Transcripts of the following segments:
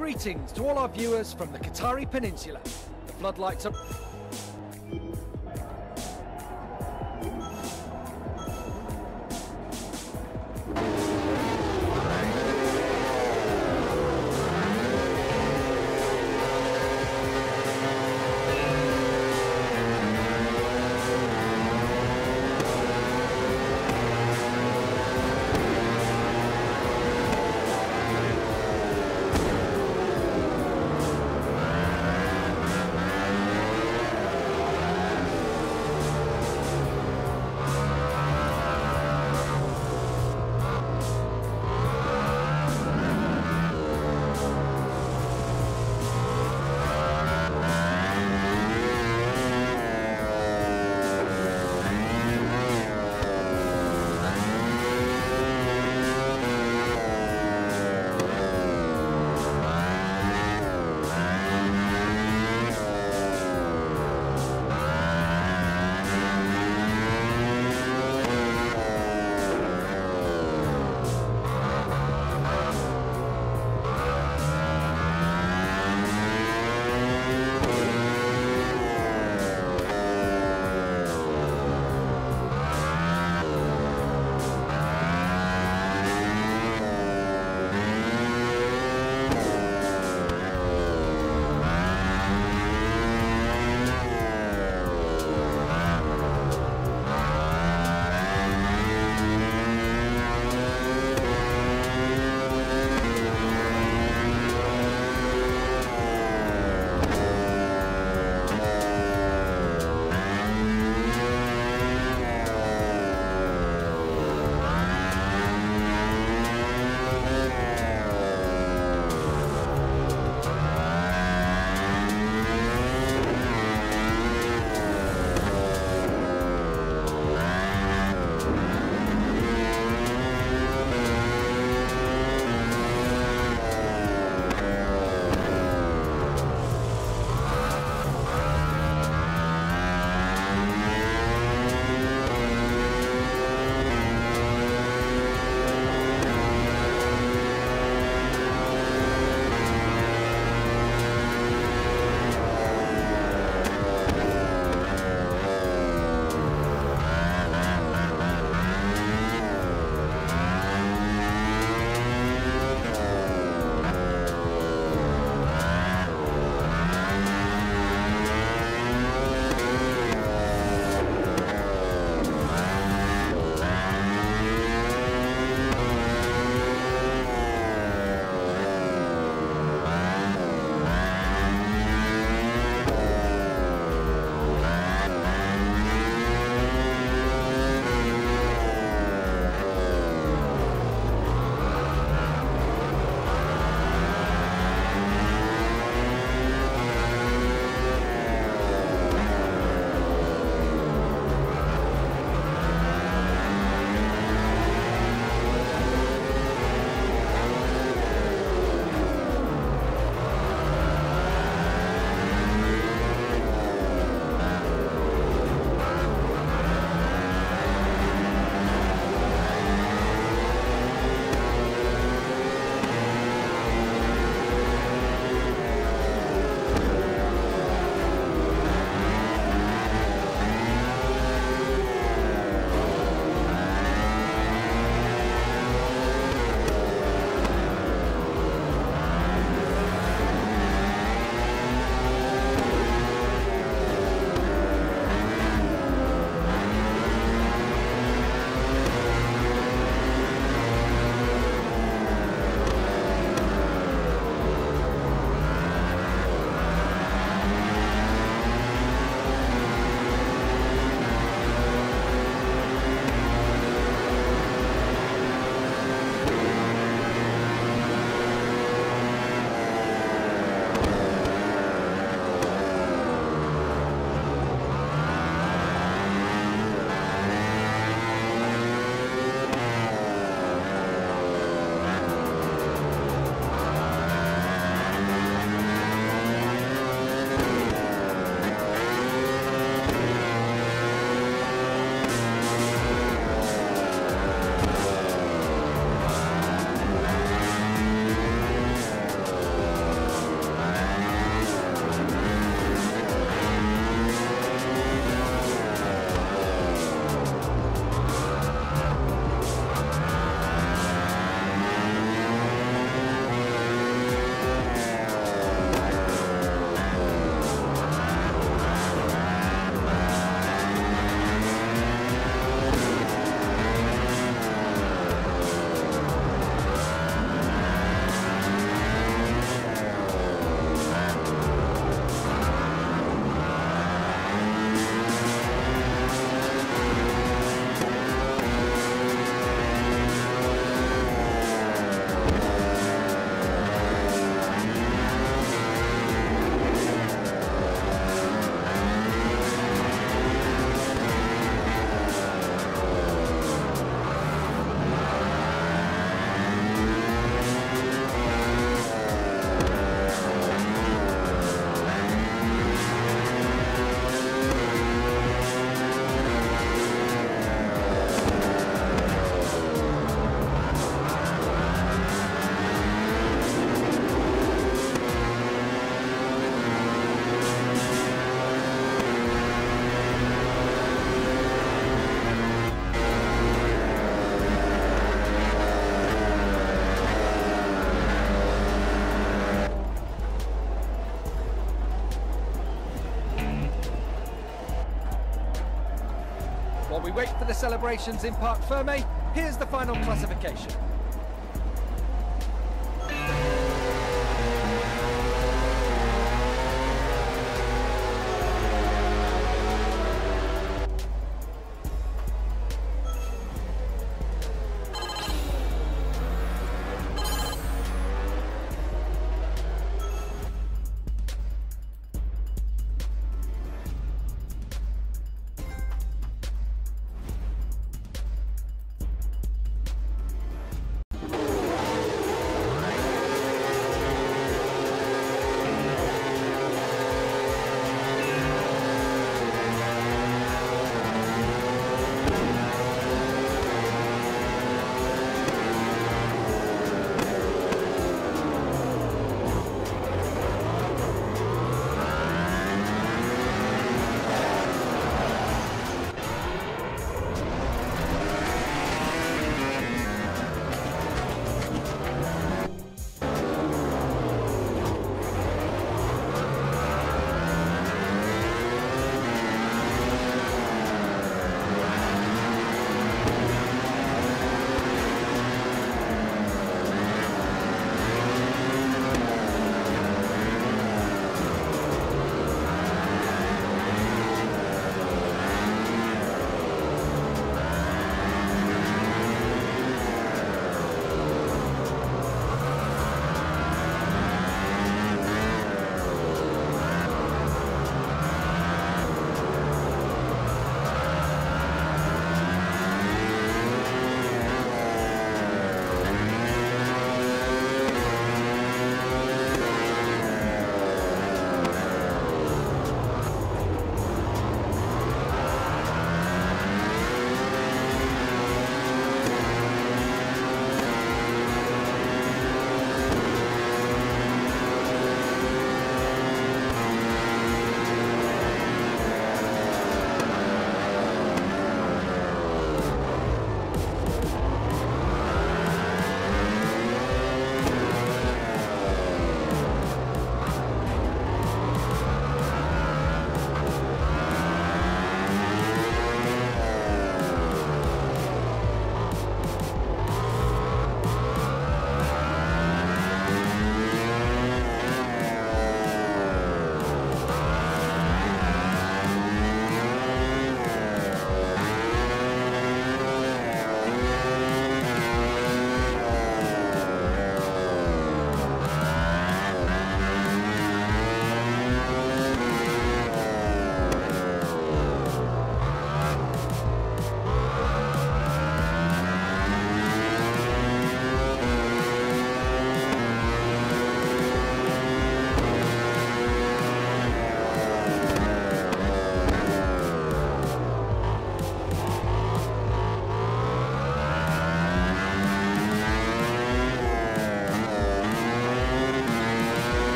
Greetings to all our viewers from the Qatari Peninsula. The floodlights are... the celebrations in Parc Ferme, here's the final classification.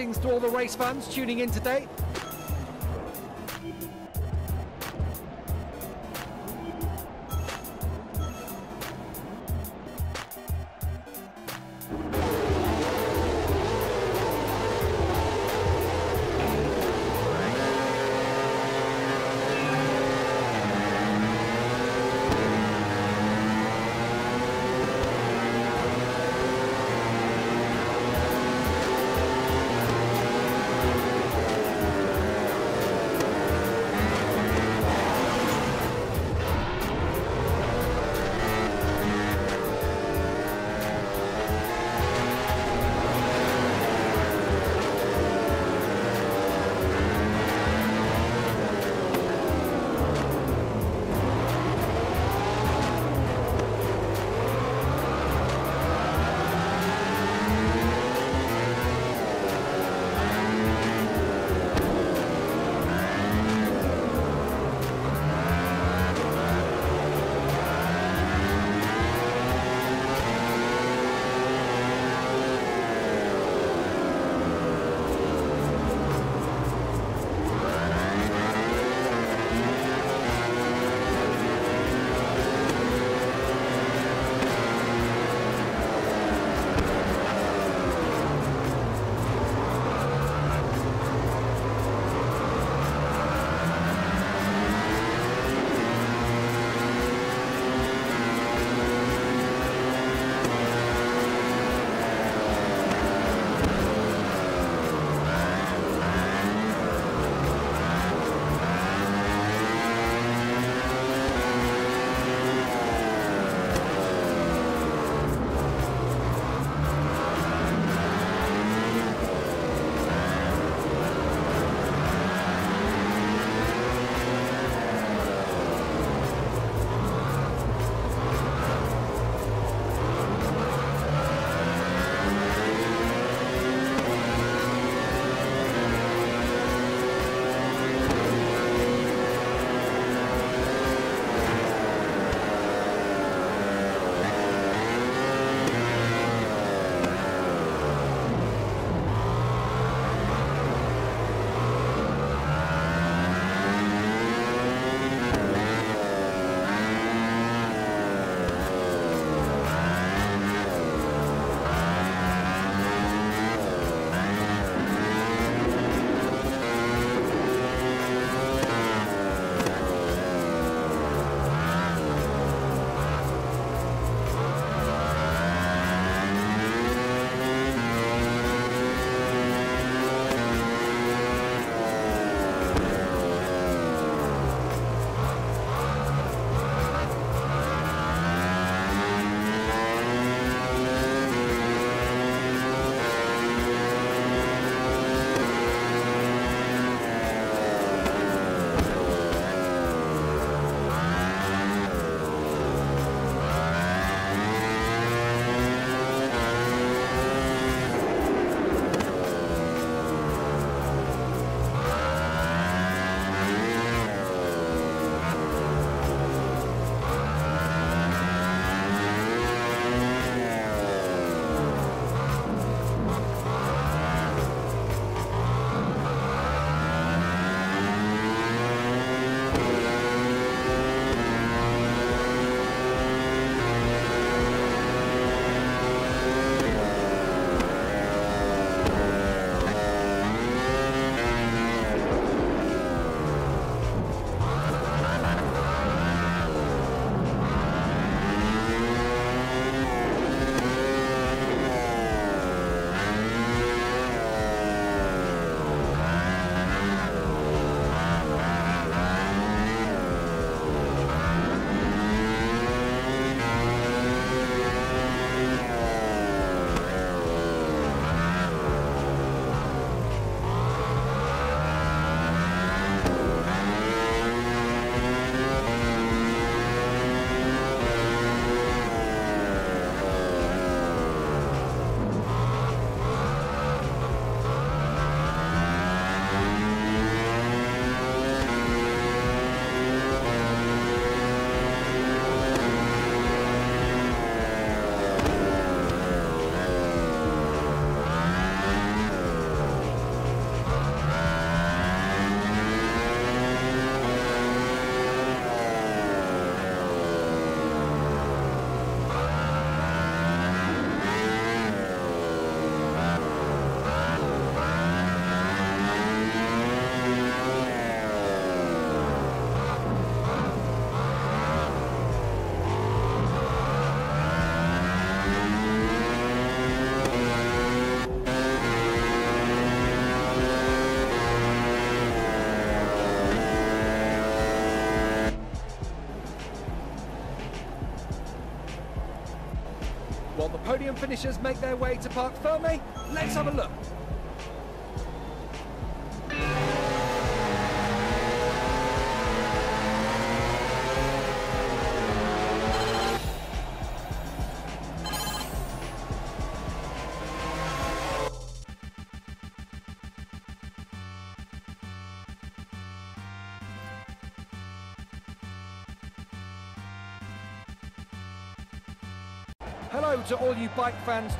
Greetings to all the race fans tuning in today. Finishers make their way to Parc Ferme? Let's have a look. Bike fans.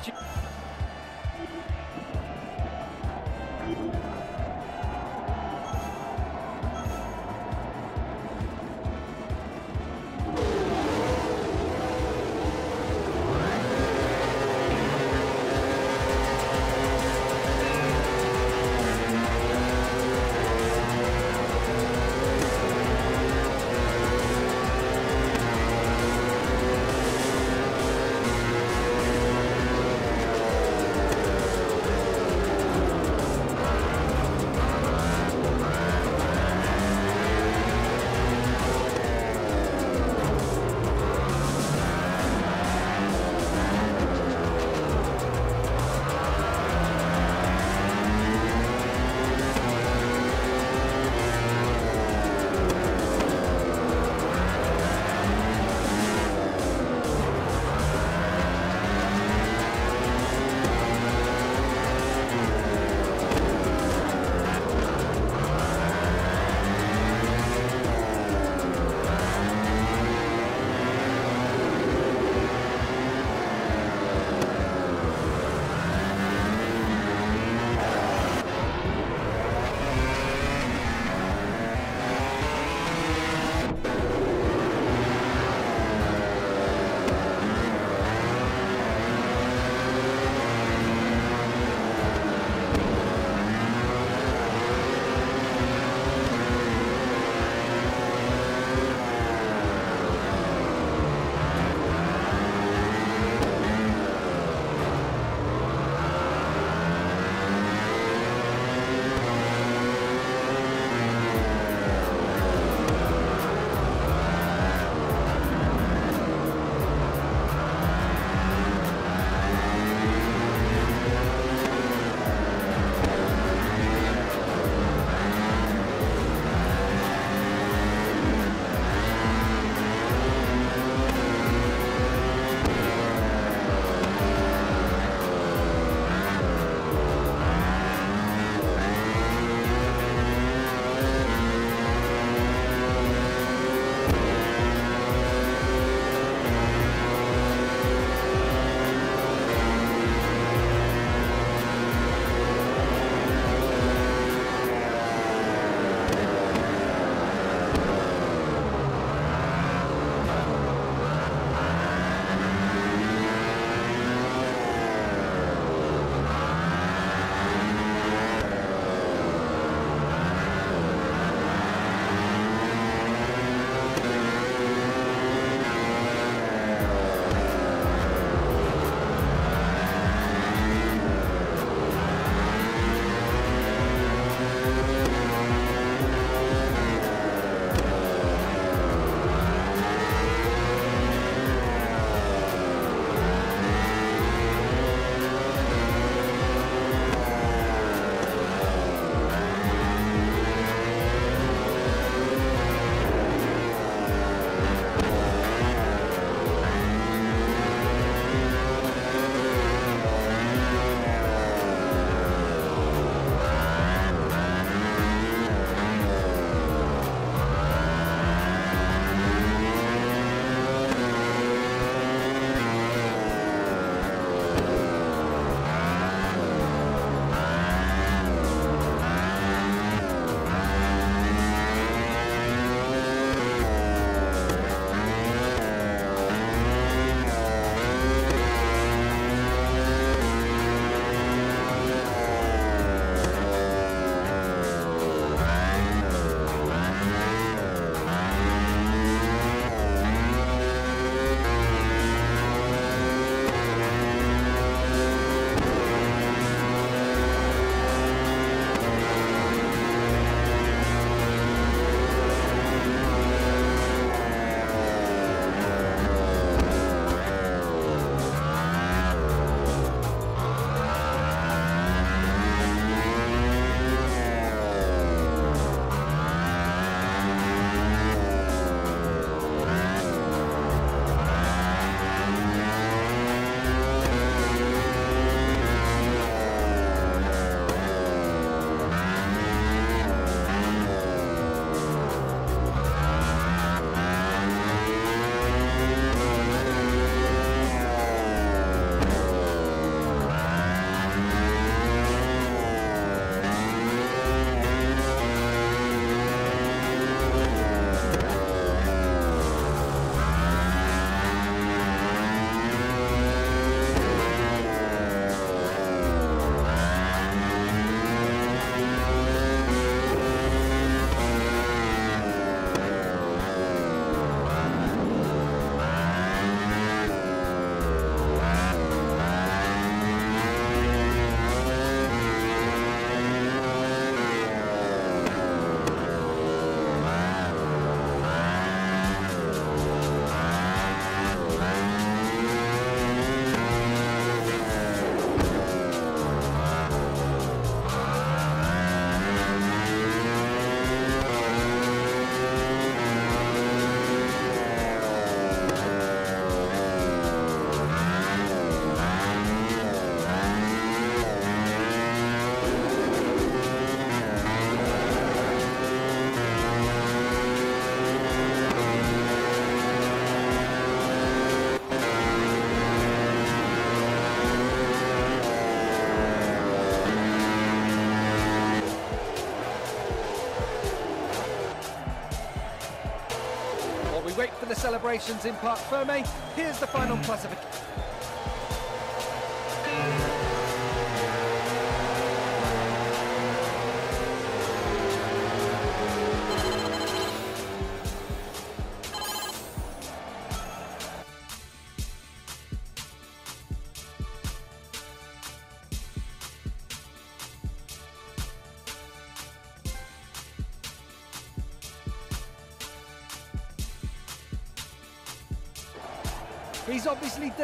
Celebrations in Parc Ferme, here's the final classification.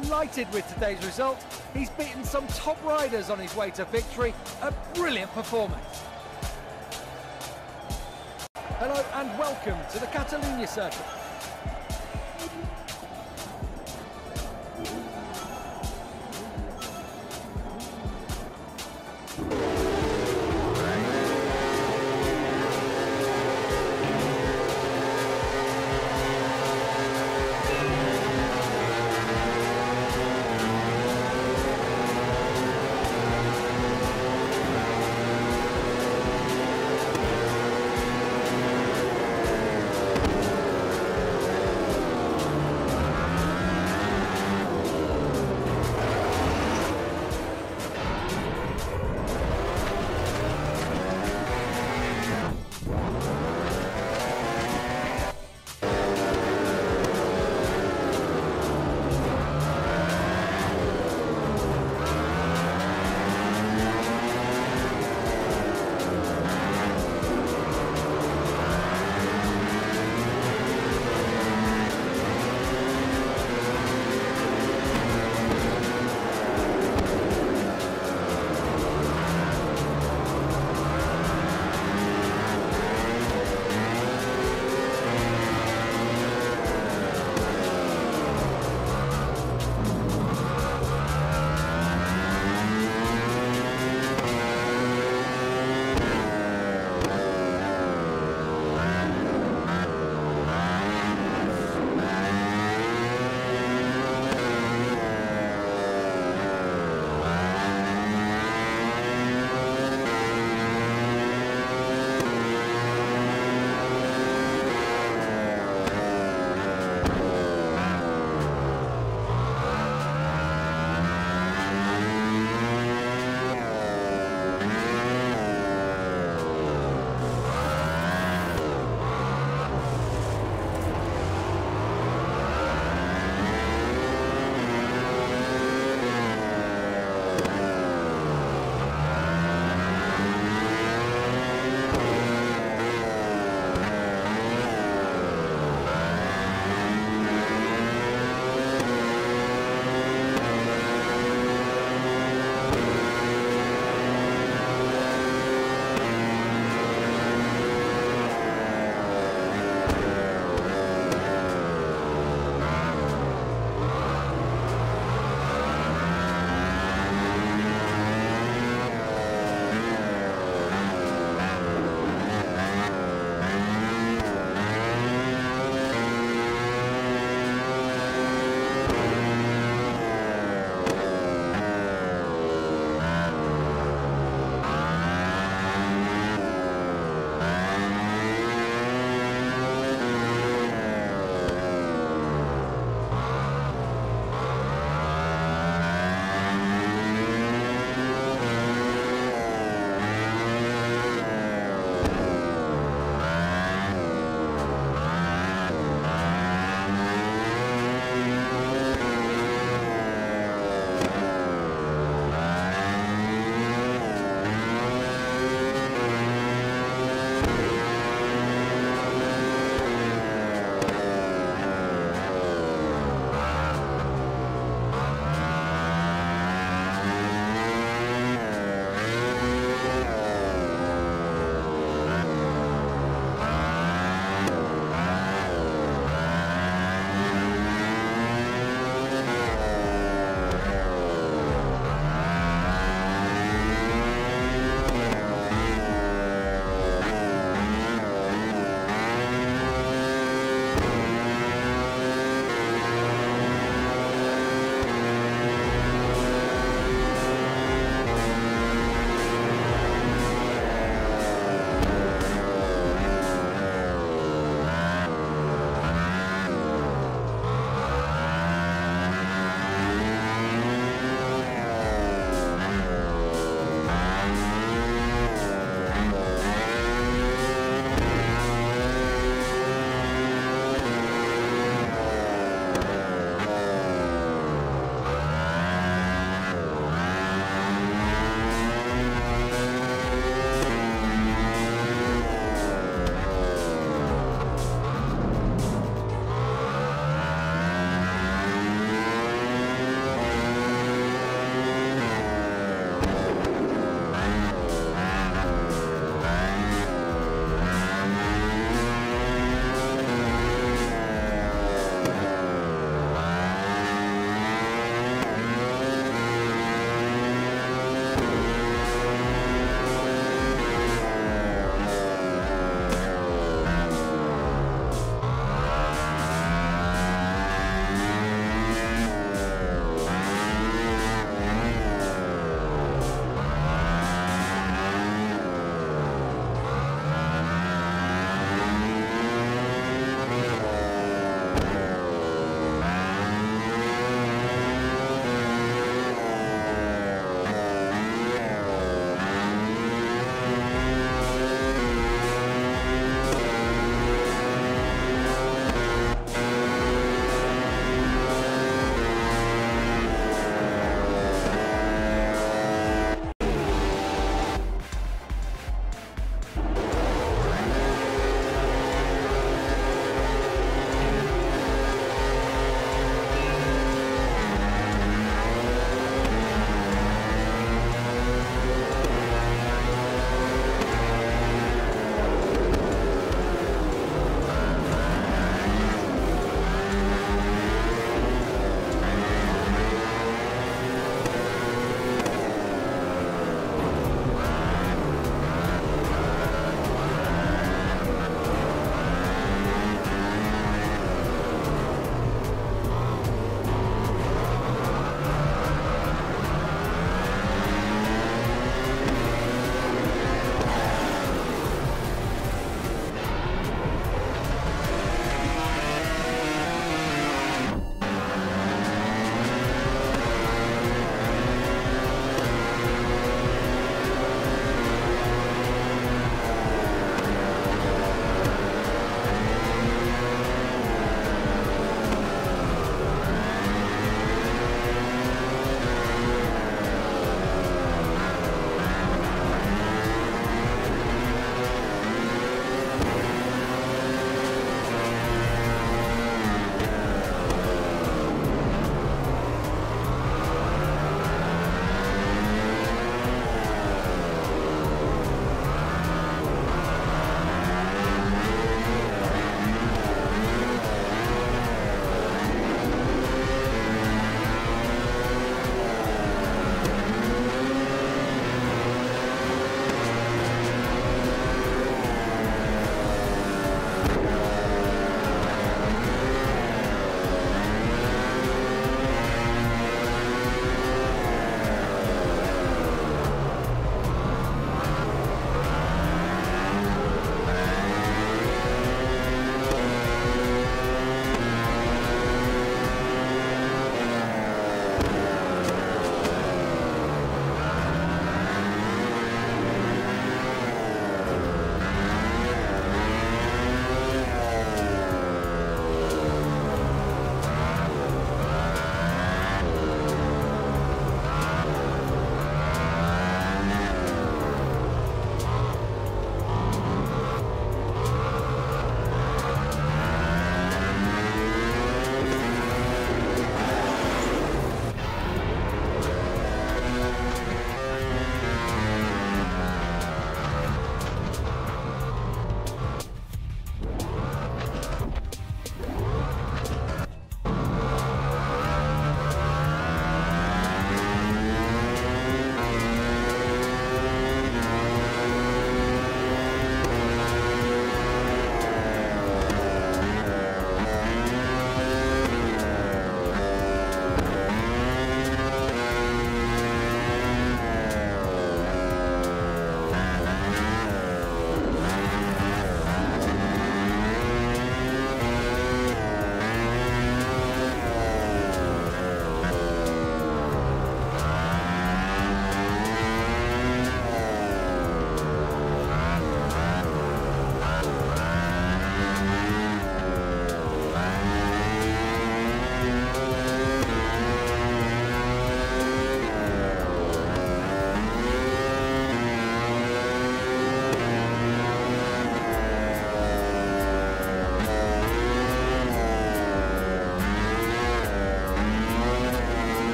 Delighted with today's result. He's beaten some top riders on his way to victory. A brilliant performance. Hello and welcome to the Catalunya Circuit.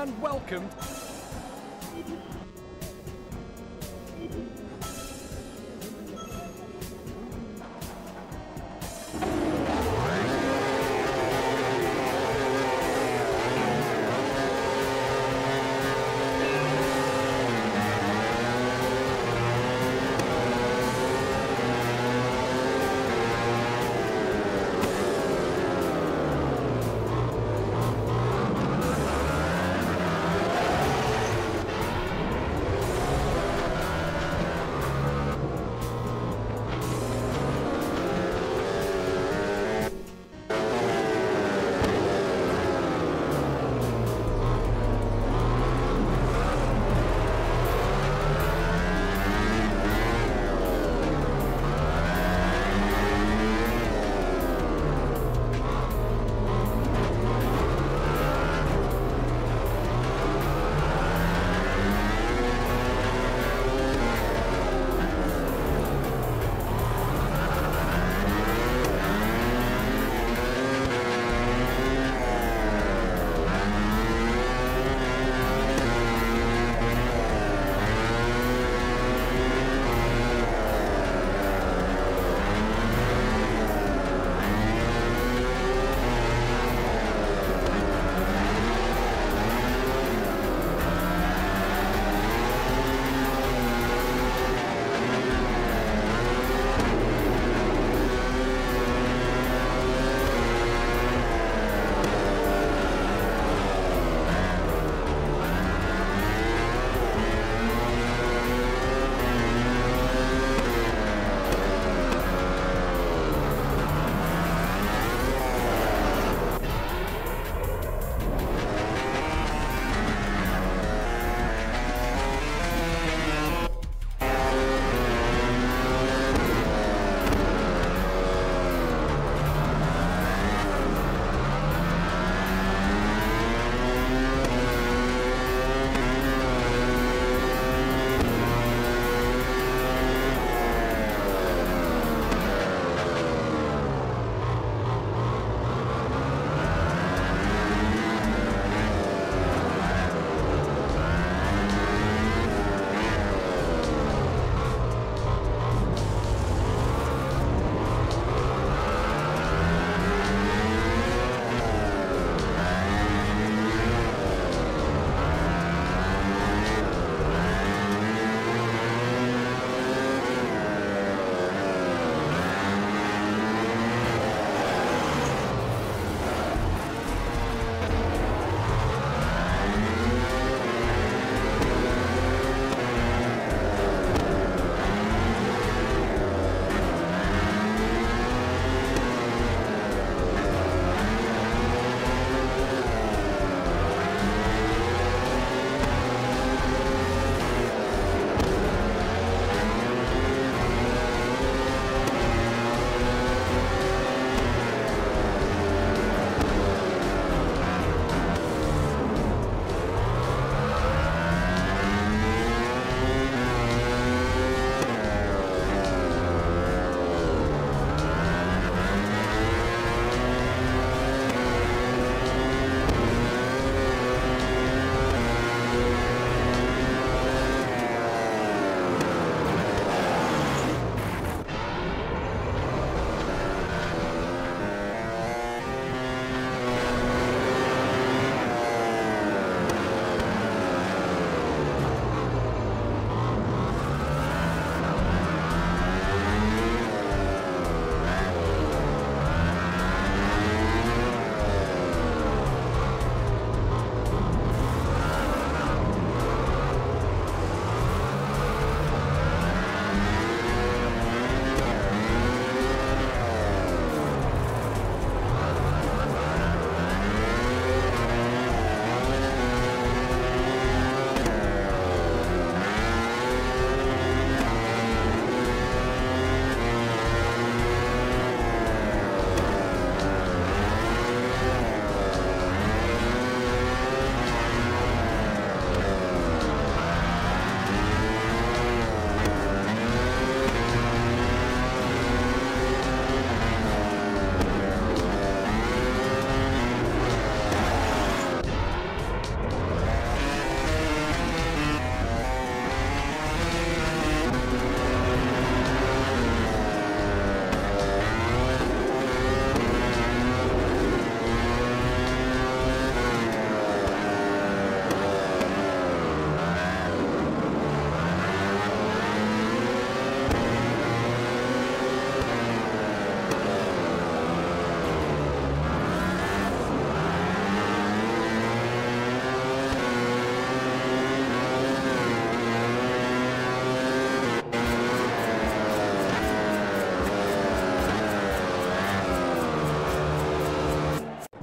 And welcomed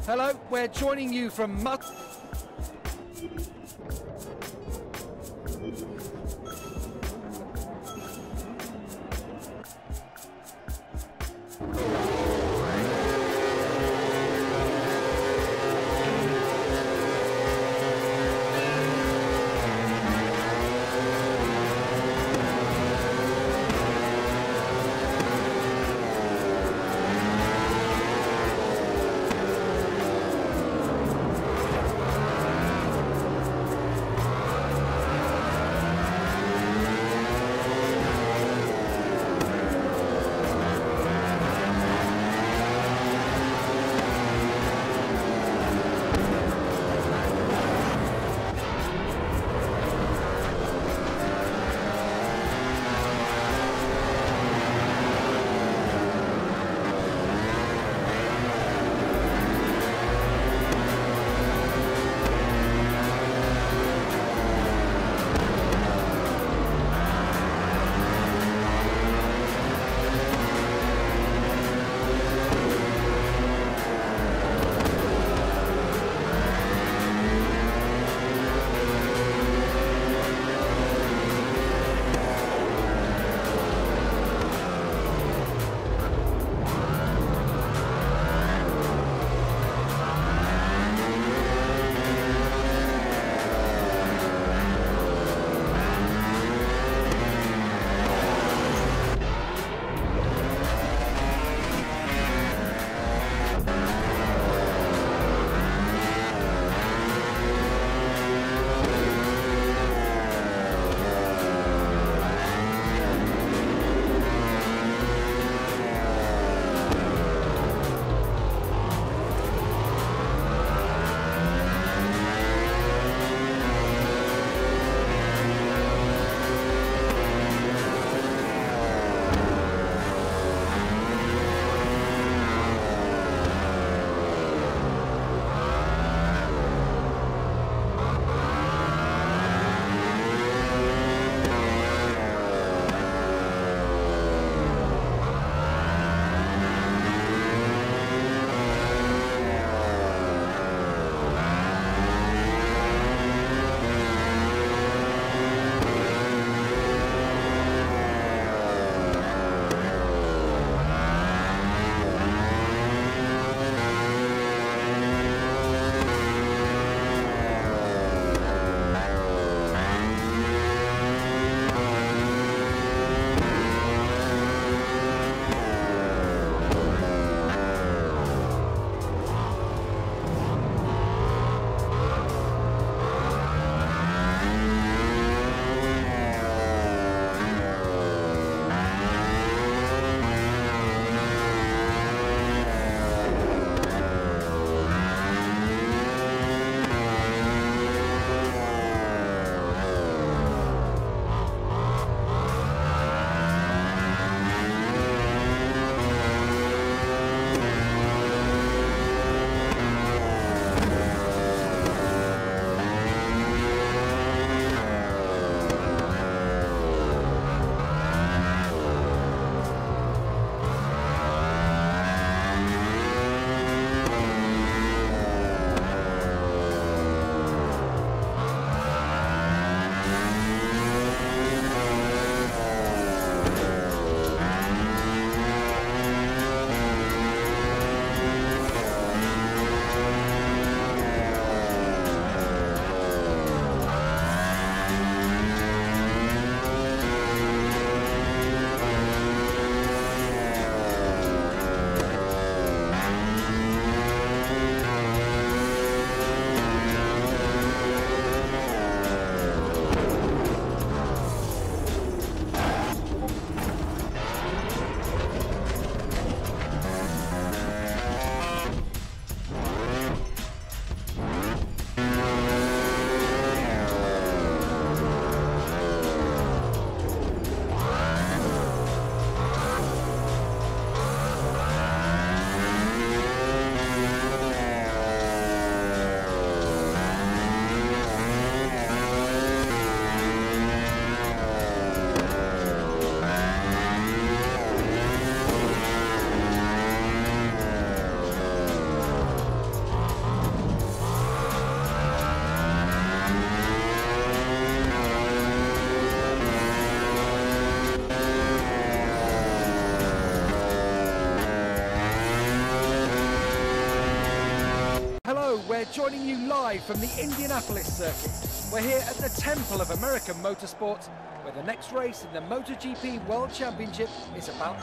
Hello, we're joining you from Mus- joining you live from the Indianapolis circuit. We're here at the Temple of American Motorsports, where the next race in the MotoGP World Championship is about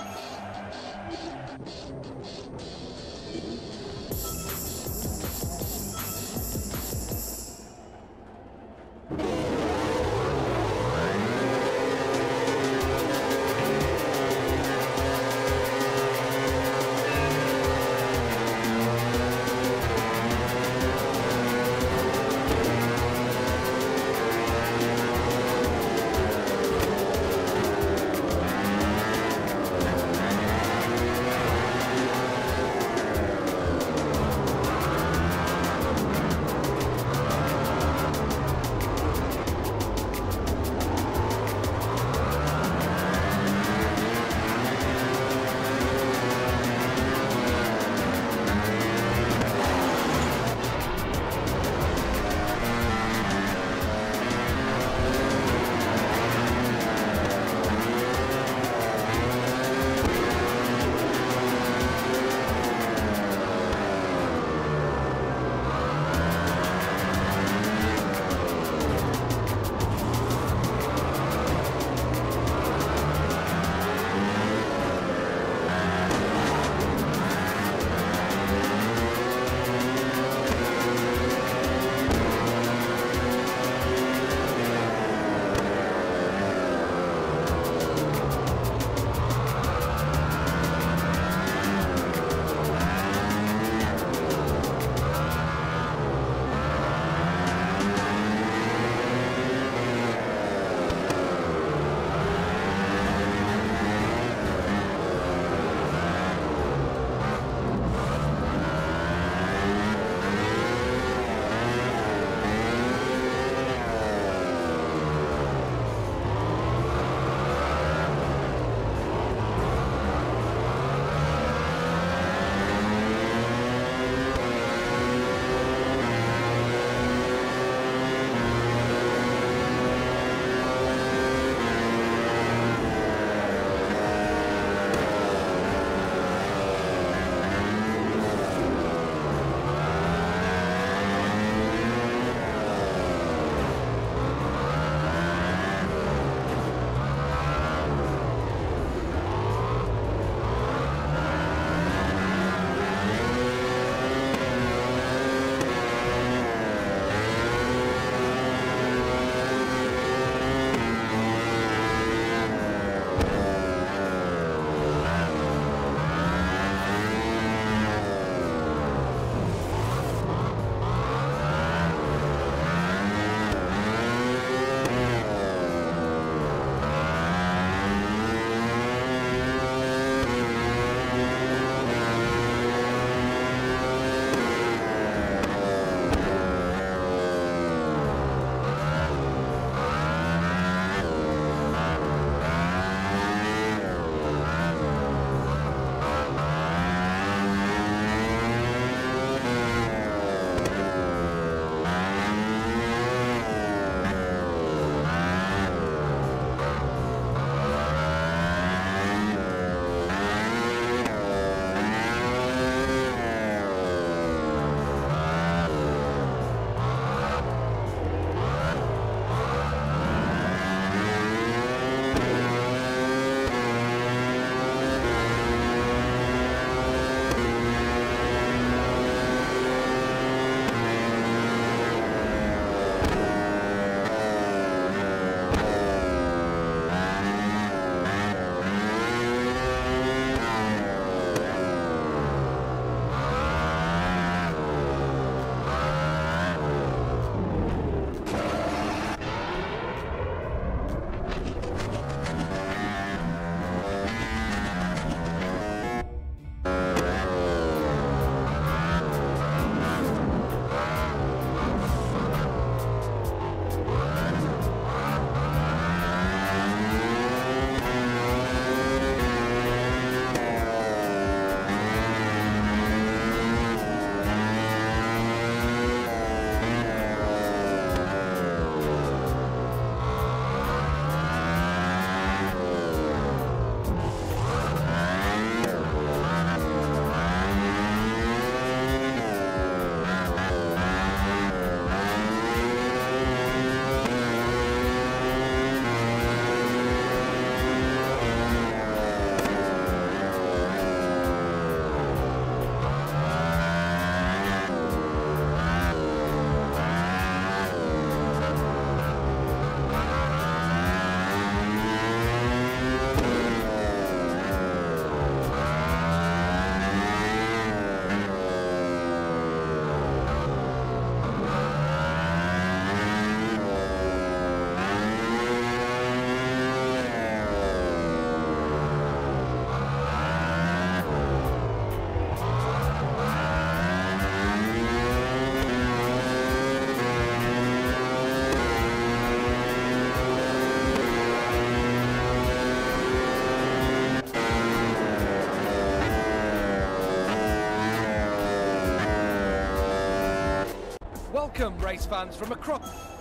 Welcome, race fans from across...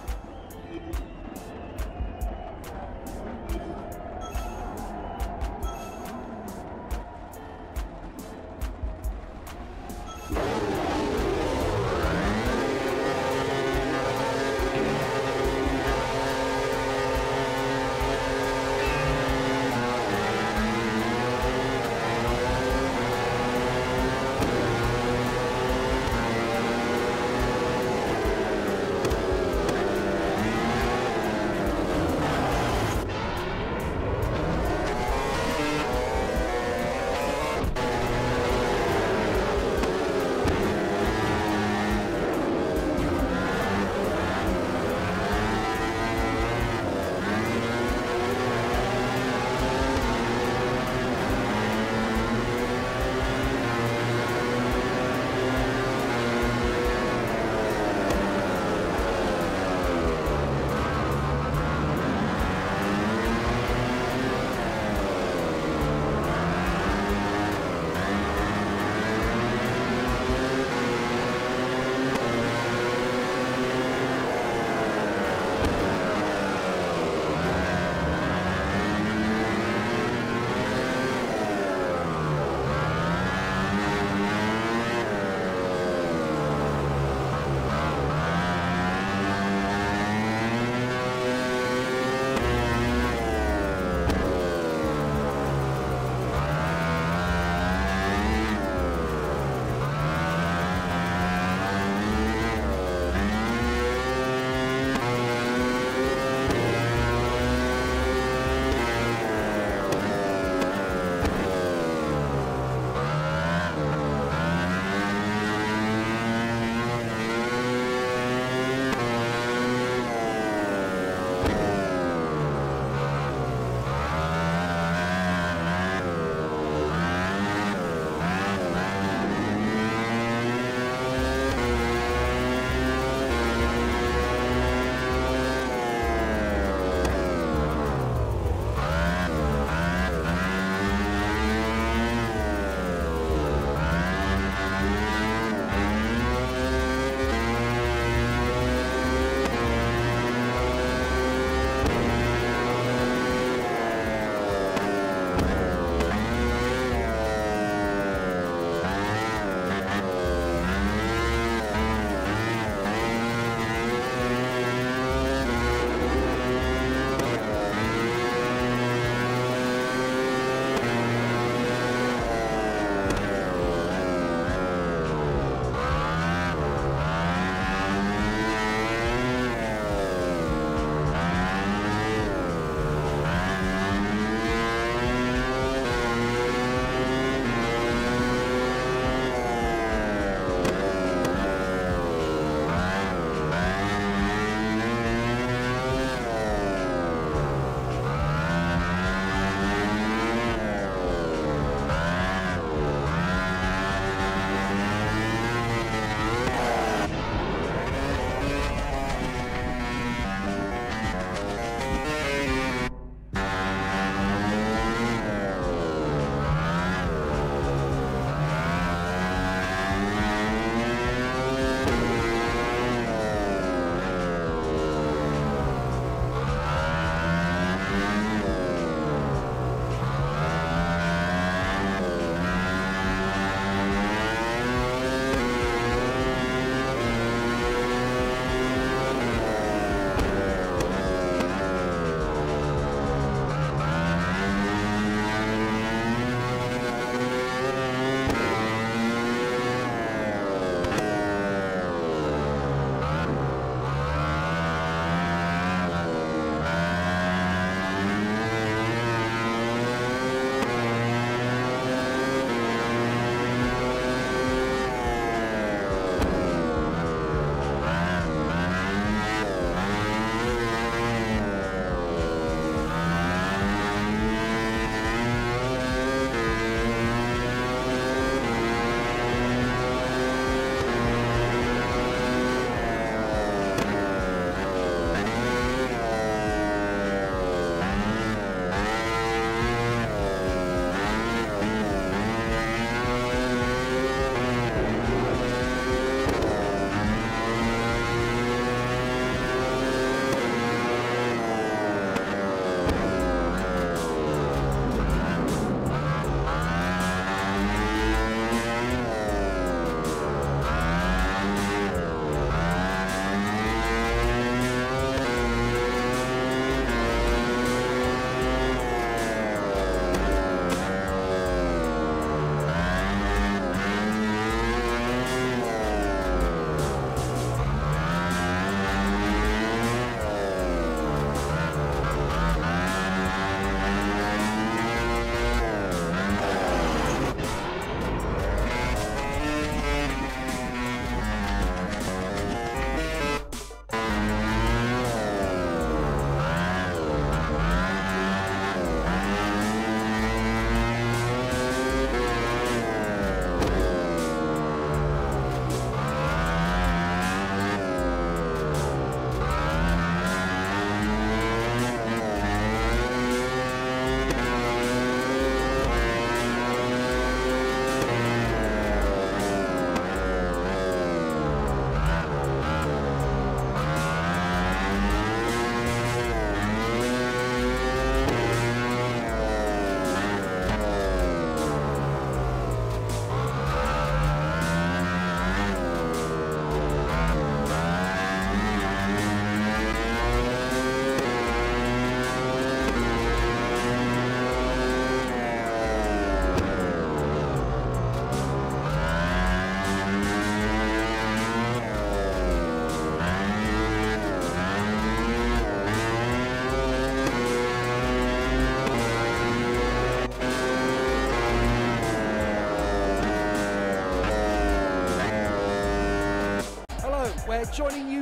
joining you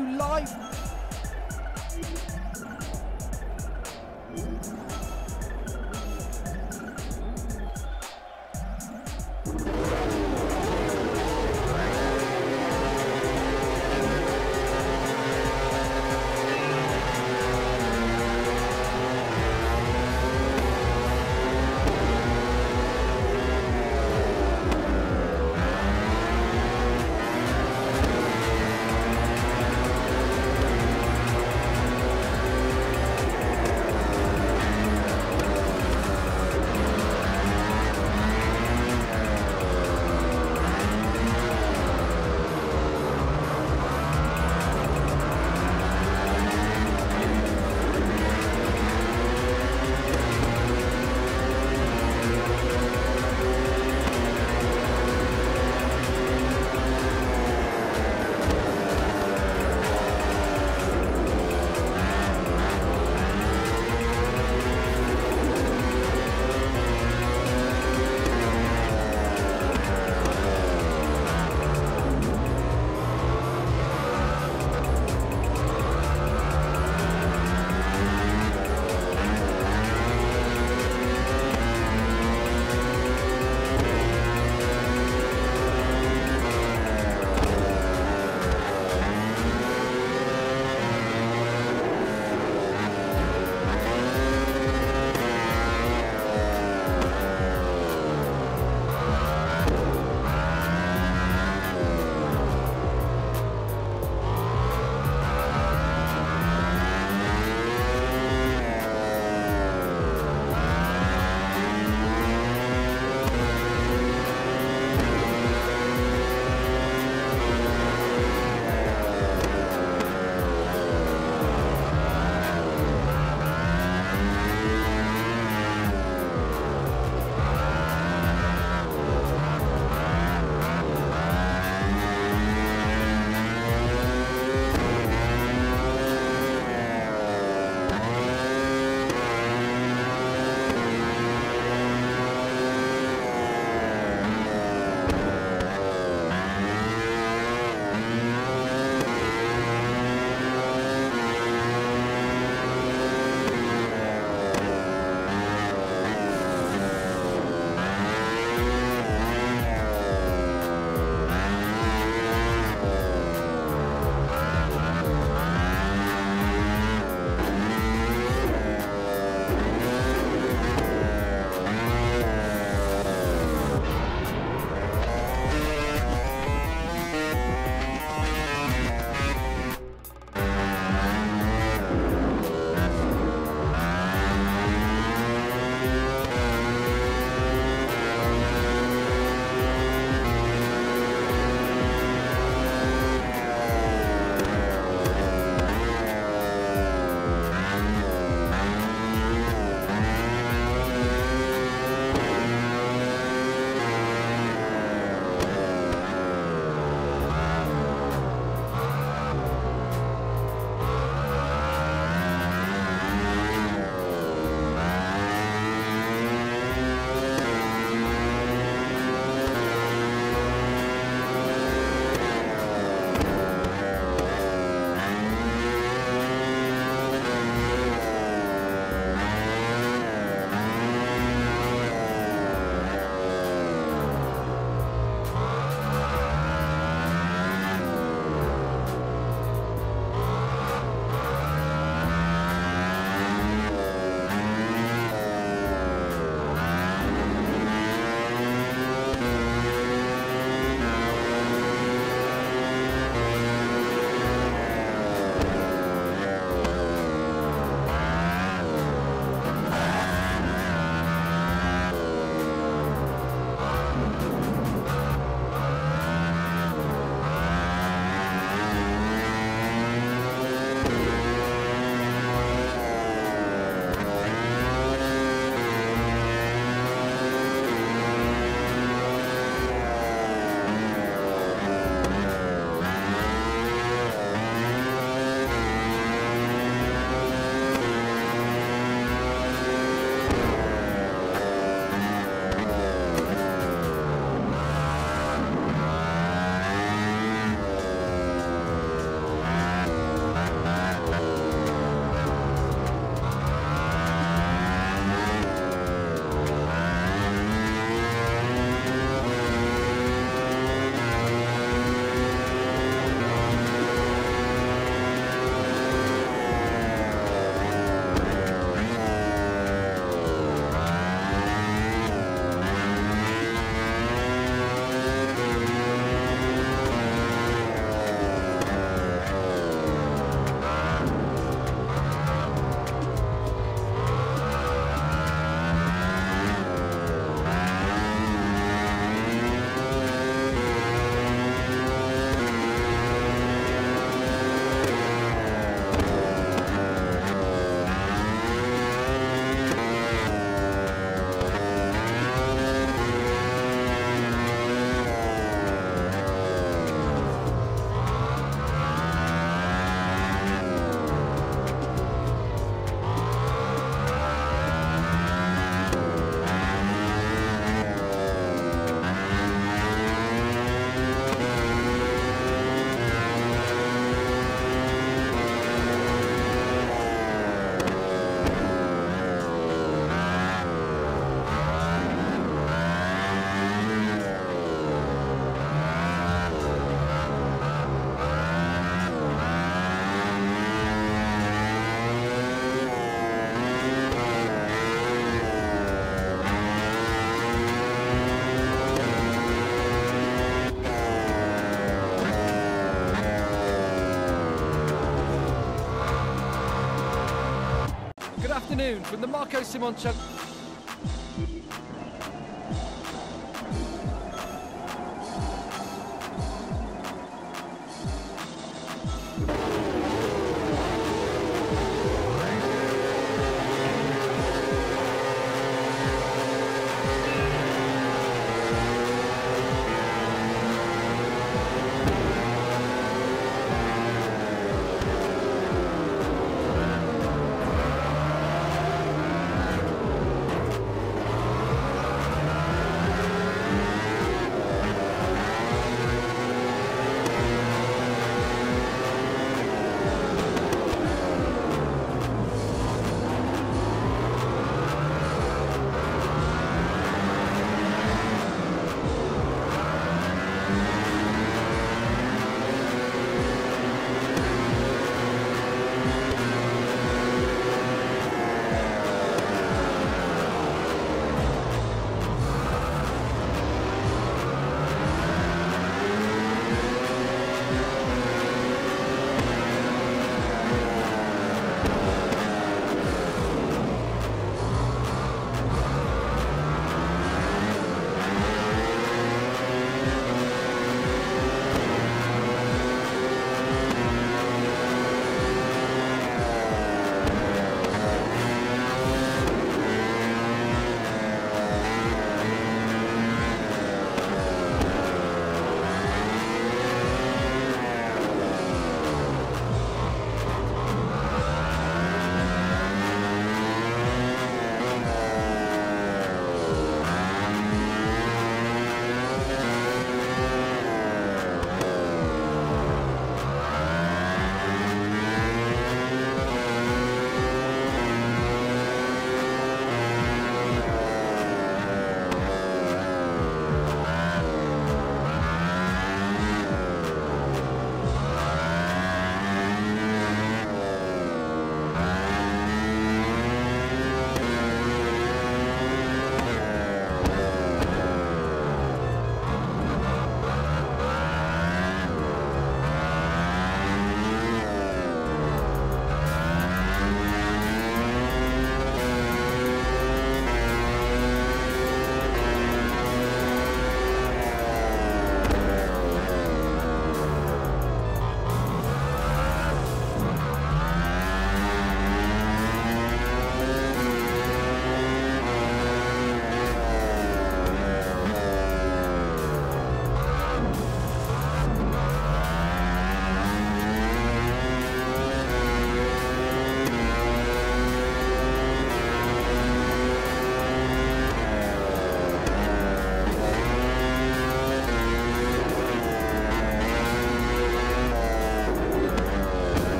afternoon from the Marco Simoncelli.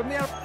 From the... you're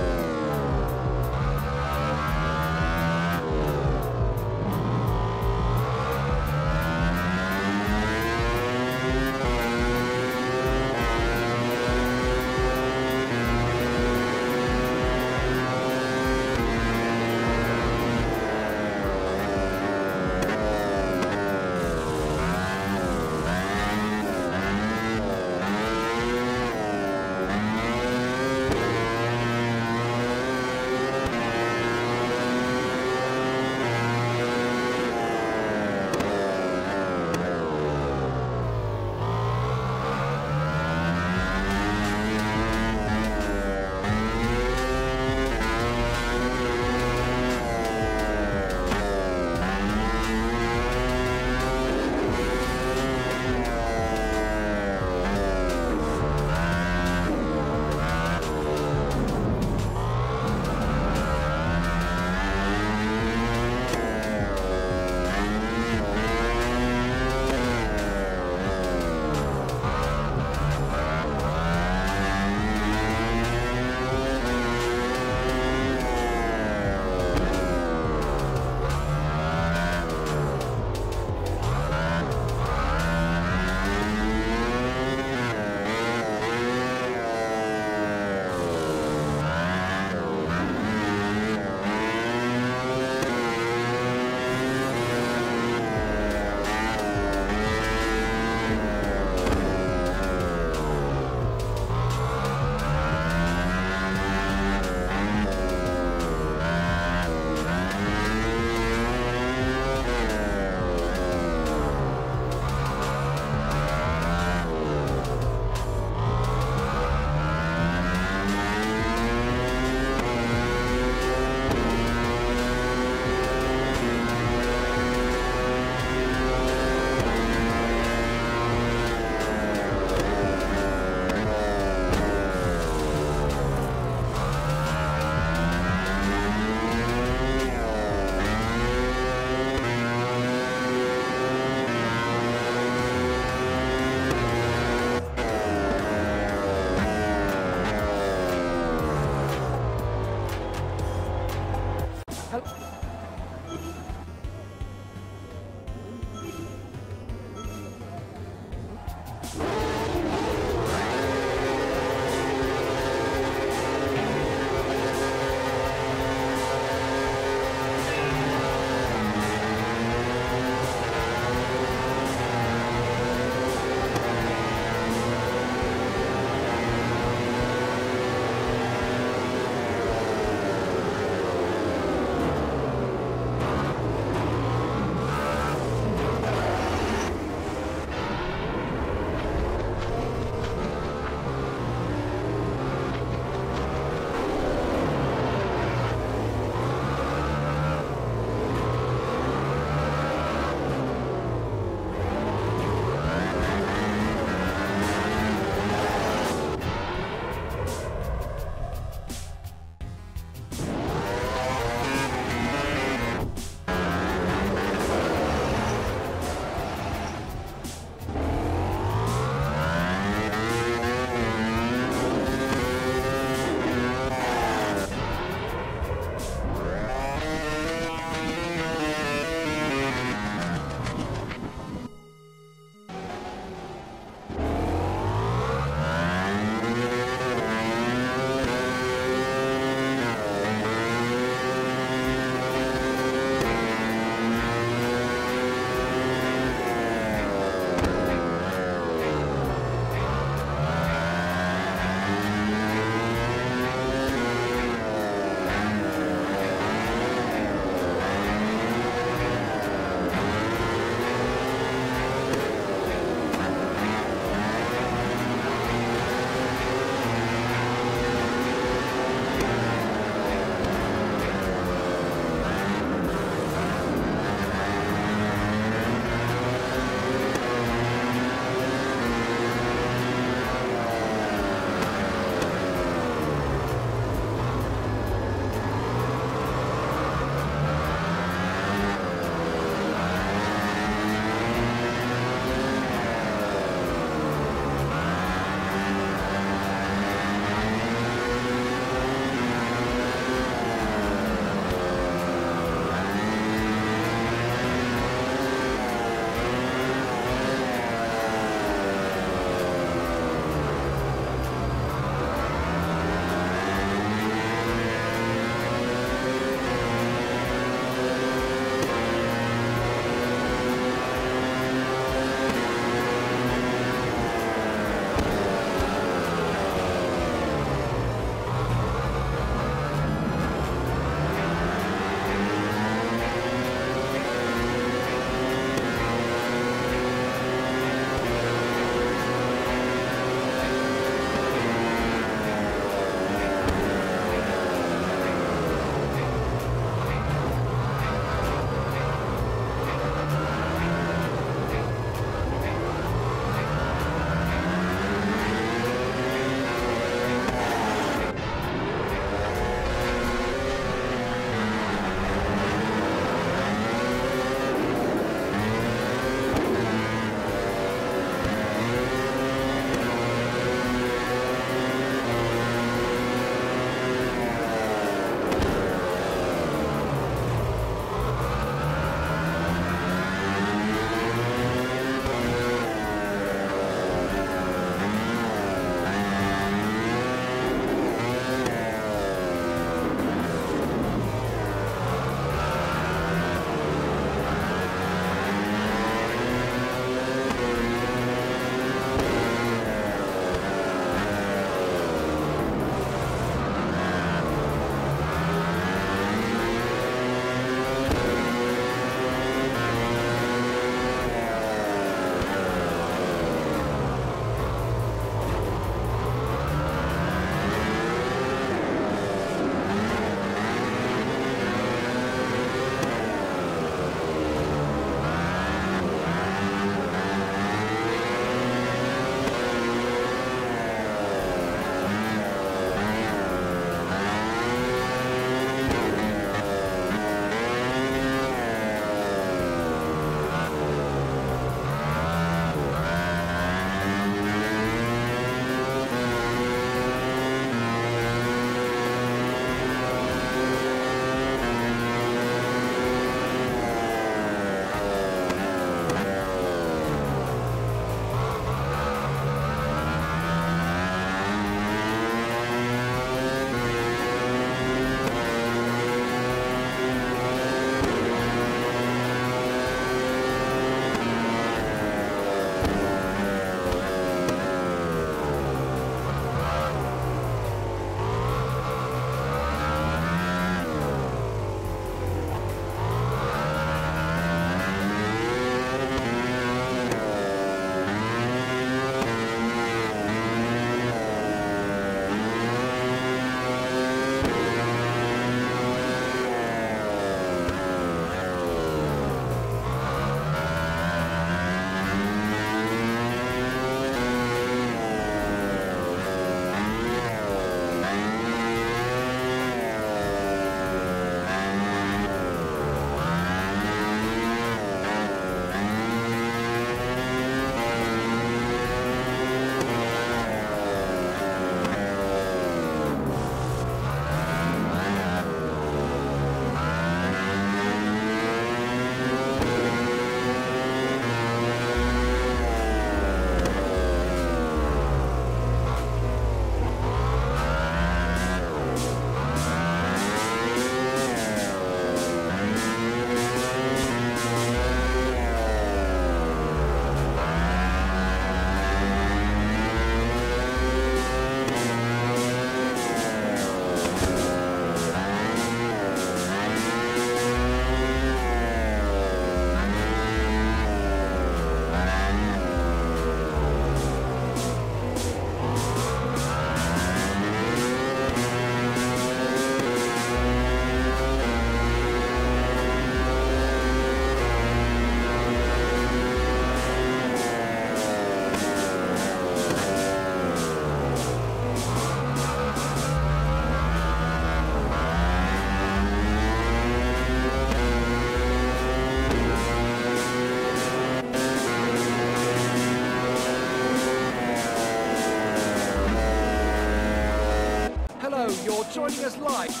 joining us live.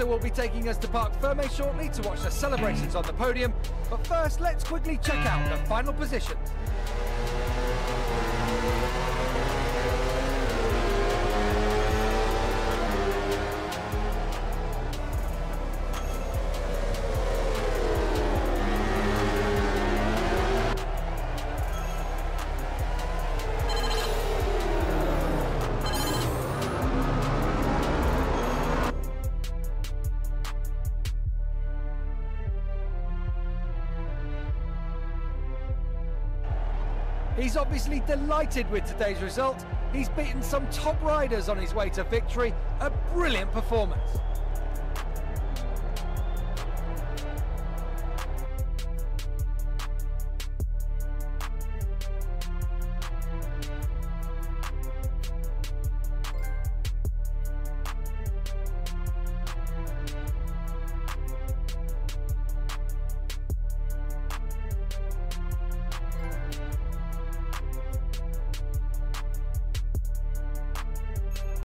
Will be taking us to Parc Ferme shortly to watch the celebrations on the podium. But first, let's quickly check out the final positions. Obviously delighted with today's result. He's beaten some top riders on his way to victory. A brilliant performance.